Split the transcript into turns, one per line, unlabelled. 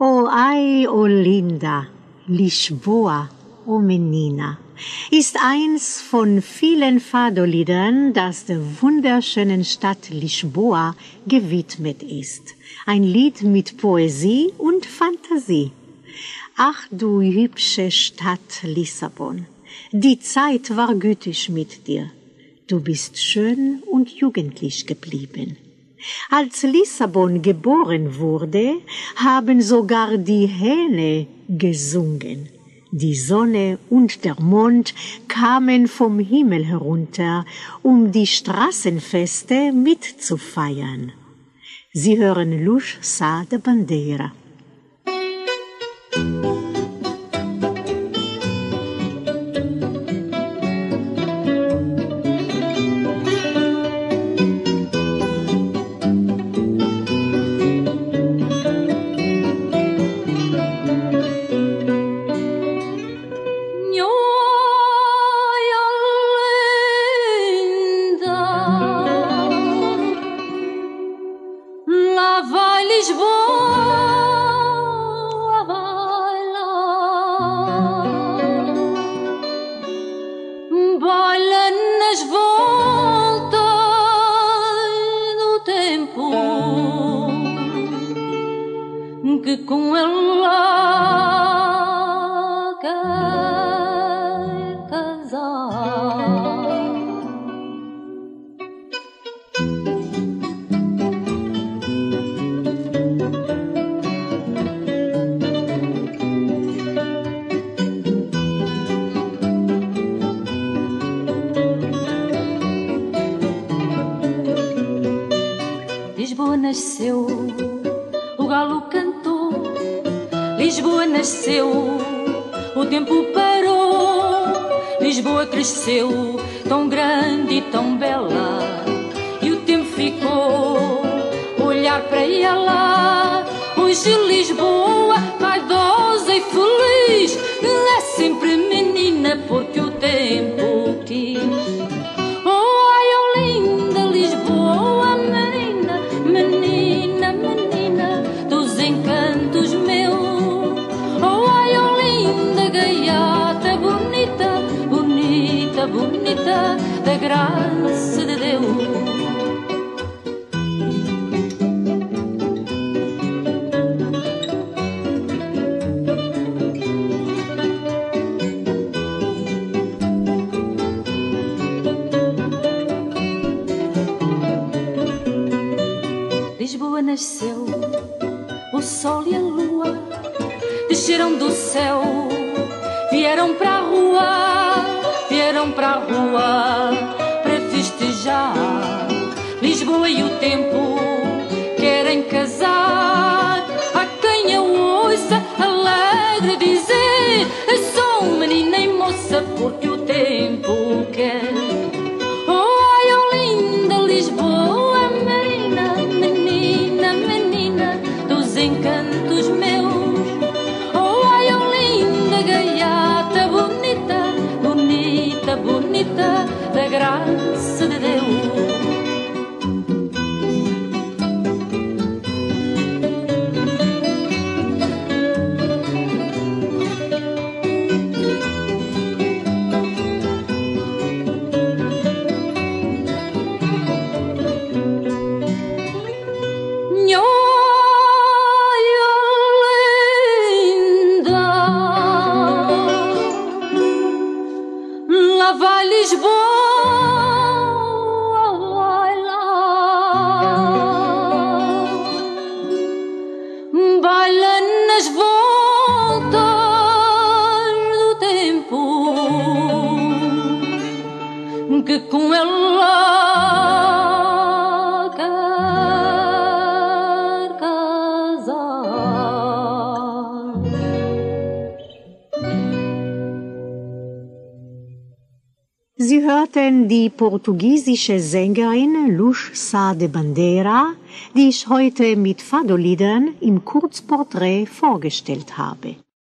O ai, o Linda, Lisboa, o Menina, ist eins von vielen Fadoliedern, das der wunderschönen Stadt Lisboa gewidmet ist. Ein Lied mit Poesie und Fantasie. Ach du hübsche Stadt Lissabon, die Zeit war gütig mit dir. Du bist schön und jugendlich geblieben. Als Lissabon geboren wurde, haben sogar die Hähne gesungen. Die Sonne und der Mond kamen vom Himmel herunter, um die Straßenfeste mitzufeiern. Sie hören Luz Sa de Bandeira.
Lisboa, vai lá, baila nas voltas do tempo que com ela quer Lisboa nasceu, o galo cantou. Lisboa nasceu, o tempo parou. Lisboa cresceu, tão grande e tão bela. E o tempo ficou, olhar para ela. Hoje Lisboa, bonita, da graça de Deus. Lisboa nasceu, o sol e a lua desceram do céu, vieram para a rua, para a rua para festejar. Lisboa e o tempo querem casar. Que com ela quer casar.
Sie hörten die portugiesische Sängerin Luz Sa de Bandeira, die ich heute mit Fadoliedern im Kurzporträt vorgestellt habe.